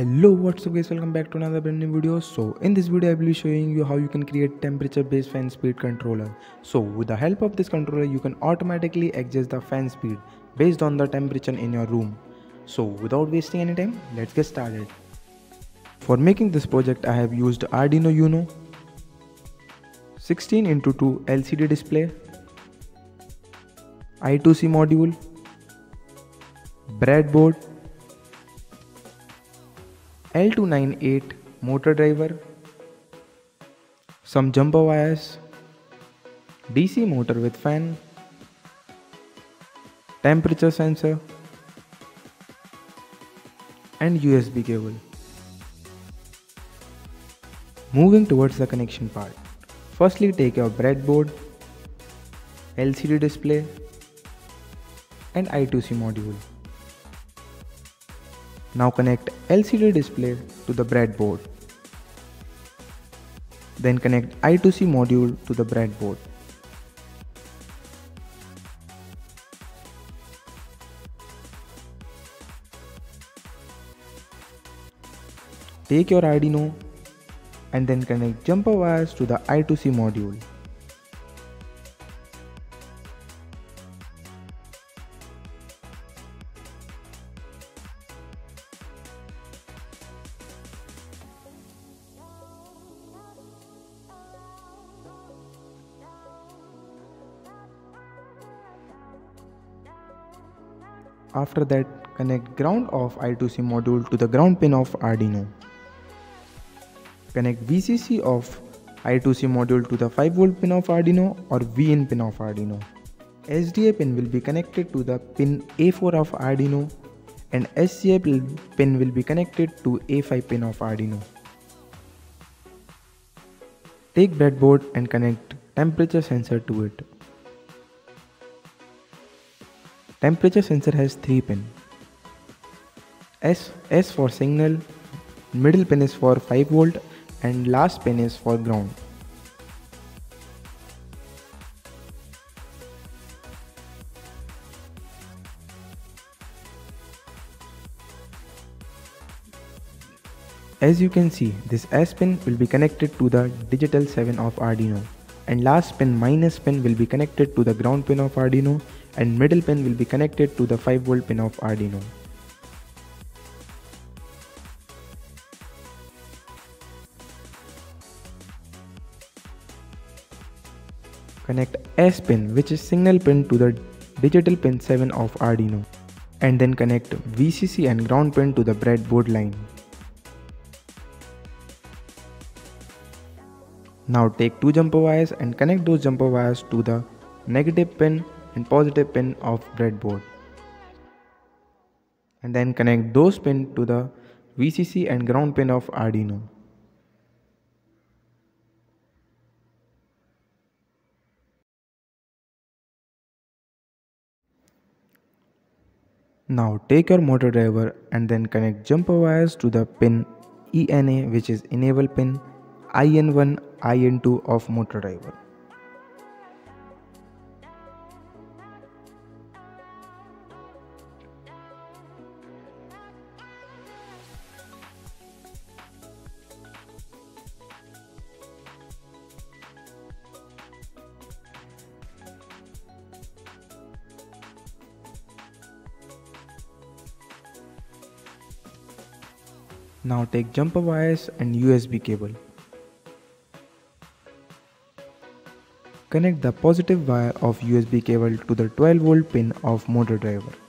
hello what's up guys? Welcome back to another brand new video. So in this video i will be showing you how you can create temperature based fan speed controller. So with the help of this controller you can automatically adjust the fan speed based on the temperature in your room. So without wasting any time let's get started. For making this project i have used arduino uno 16 into 2 lcd display i2c module breadboard L298 motor driver, some jumper wires, DC motor with fan, temperature sensor, and USB cable. Moving towards the connection part. Firstly take your breadboard, LCD display and I2C module. Now connect LCD display to the breadboard. Then connect I2C module to the breadboard. Take your Arduino and then connect jumper wires to the I2C module. After that, connect ground of I2C module to the ground pin of Arduino. Connect VCC of I2C module to the 5V pin of Arduino or VIN pin of Arduino. SDA pin will be connected to the pin A4 of Arduino and SCA pin will be connected to A5 pin of Arduino. Take breadboard and connect temperature sensor to it. Temperature sensor has 3 pin. S, S for signal, middle pin is for 5 volt and last pin is for ground. As you can see, this S pin will be connected to the digital 7 of Arduino and last pin minus pin will be connected to the ground pin of Arduino and middle pin will be connected to the 5 volt pin of Arduino. Connect S pin which is signal pin to the digital pin 7 of Arduino and then connect VCC and ground pin to the breadboard line. Now take two jumper wires and connect those jumper wires to the negative pin and positive pin of breadboard. And then connect those pin to the VCC and ground pin of Arduino. Now take your motor driver and then connect jumper wires to the pin ENA which is enable pin IN1 IN2 of motor driver. Now take jumper wires and USB cable. Connect the positive wire of USB cable to the 12 volt pin of motor driver.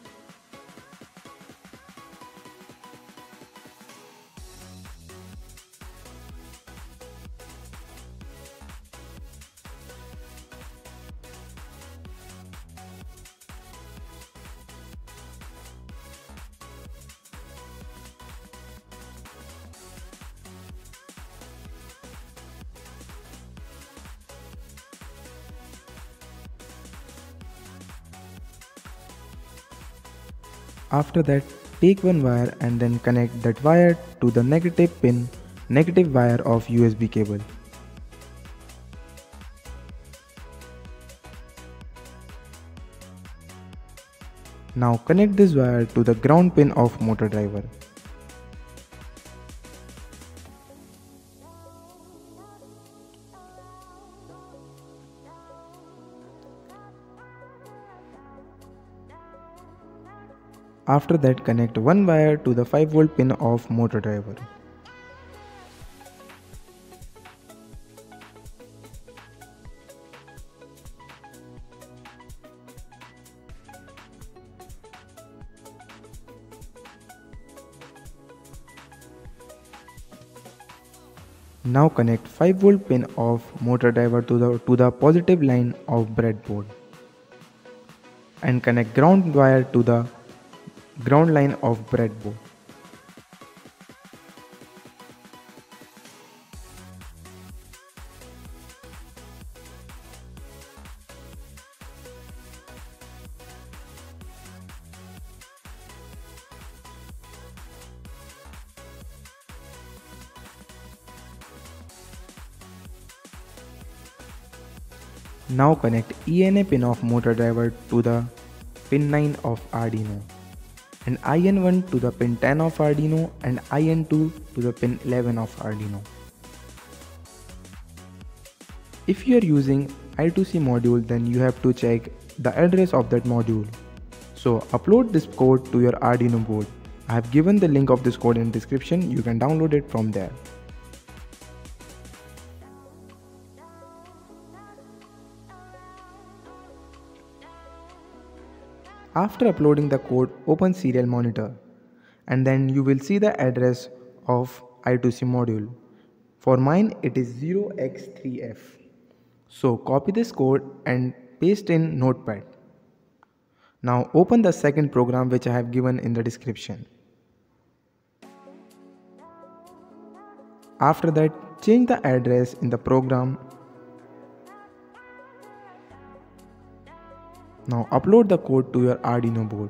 After that, take one wire and then connect that wire to the negative pin, negative wire of USB cable. Now connect this wire to the ground pin of motor driver. After that connect one wire to the 5 volt pin of motor driver. Now connect 5 volt pin of motor driver to the, to the positive line of breadboard and connect ground wire to the ground line of breadboard. Now connect ENA pin of motor driver to the pin 9 of Arduino and IN1 to the pin 10 of Arduino and IN2 to the pin 11 of Arduino. If you are using I2C module then you have to check the address of that module. So upload this code to your Arduino board. I have given the link of this code in description, you can download it from there. After uploading the code, open serial monitor and then you will see the address of I2C module. For mine it is 0x3f. So copy this code and paste in notepad. Now open the second program which I have given in the description. After that change the address in the program Now upload the code to your Arduino board.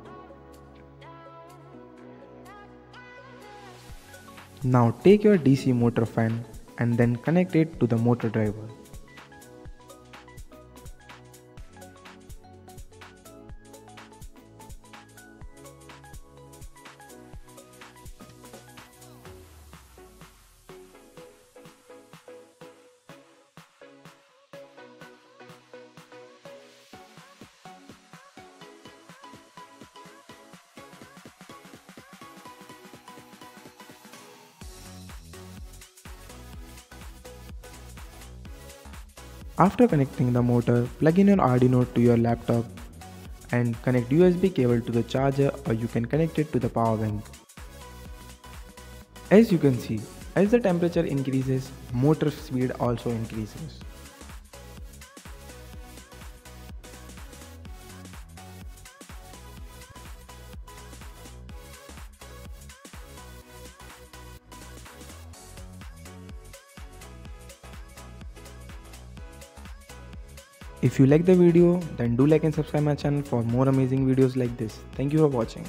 Now take your DC motor fan and then connect it to the motor driver. After connecting the motor, plug in your Arduino to your laptop and connect USB cable to the charger or you can connect it to the power bank. As you can see, as the temperature increases, motor speed also increases. If you like the video then do like and subscribe my channel for more amazing videos like this. Thank you for watching.